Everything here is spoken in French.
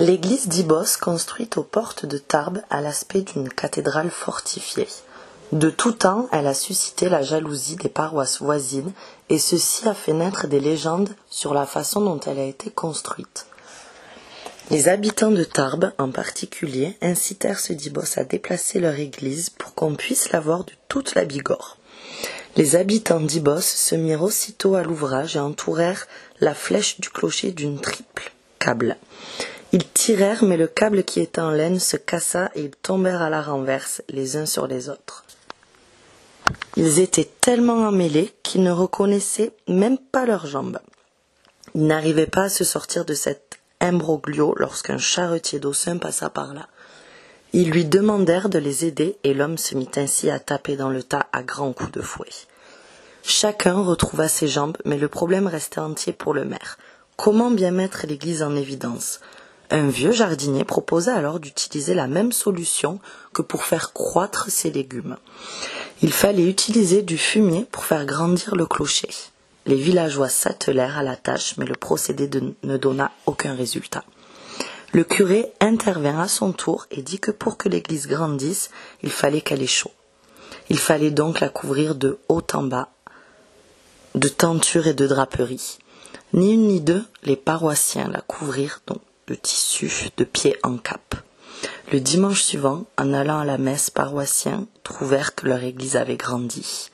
L'église d'Ibos, construite aux portes de Tarbes, a l'aspect d'une cathédrale fortifiée. De tout temps, elle a suscité la jalousie des paroisses voisines, et ceci a fait naître des légendes sur la façon dont elle a été construite. Les habitants de Tarbes, en particulier, incitèrent ce Dibos à déplacer leur église pour qu'on puisse la voir de toute la Bigorre. Les habitants d'Ibos se mirent aussitôt à l'ouvrage et entourèrent la flèche du clocher d'une triple câble. Ils tirèrent, mais le câble qui était en laine se cassa et ils tombèrent à la renverse, les uns sur les autres. Ils étaient tellement emmêlés qu'ils ne reconnaissaient même pas leurs jambes. Ils n'arrivaient pas à se sortir de cet imbroglio lorsqu'un charretier d'Aussin passa par là. Ils lui demandèrent de les aider et l'homme se mit ainsi à taper dans le tas à grands coups de fouet. Chacun retrouva ses jambes, mais le problème restait entier pour le maire. Comment bien mettre l'église en évidence? Un vieux jardinier proposa alors d'utiliser la même solution que pour faire croître ses légumes. Il fallait utiliser du fumier pour faire grandir le clocher. Les villageois s'attelèrent à la tâche, mais le procédé ne donna aucun résultat. Le curé intervint à son tour et dit que pour que l'église grandisse, il fallait qu'elle ait chaud. Il fallait donc la couvrir de haut en bas, de tentures et de draperies. Ni une ni deux, les paroissiens la couvrirent donc de tissu de pied en cap. Le dimanche suivant, en allant à la messe, paroissiens trouvèrent que leur église avait grandi.